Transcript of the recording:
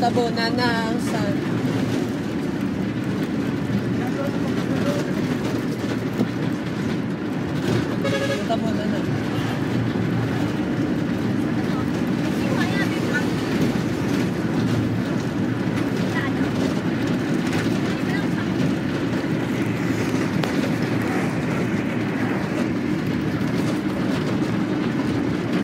nagkatabunan ng sun. Nagkatabunan